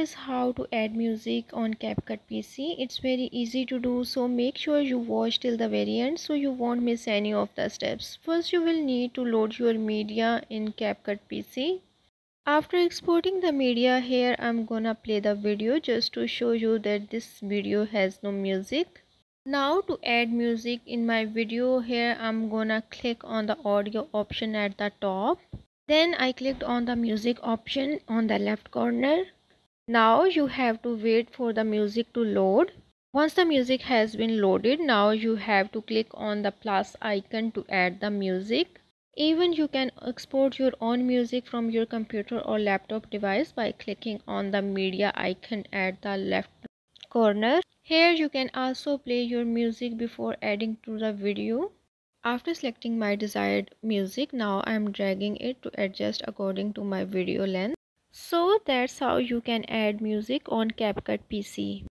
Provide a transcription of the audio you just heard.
is how to add music on CapCut PC. It's very easy to do so make sure you watch till the very end so you won't miss any of the steps. First you will need to load your media in CapCut PC. After exporting the media here I'm gonna play the video just to show you that this video has no music. Now to add music in my video here I'm gonna click on the audio option at the top. Then I clicked on the music option on the left corner. Now you have to wait for the music to load. Once the music has been loaded, now you have to click on the plus icon to add the music. Even you can export your own music from your computer or laptop device by clicking on the media icon at the left corner. Here you can also play your music before adding to the video. After selecting my desired music, now I am dragging it to adjust according to my video length. So that's how you can add music on CapCut PC.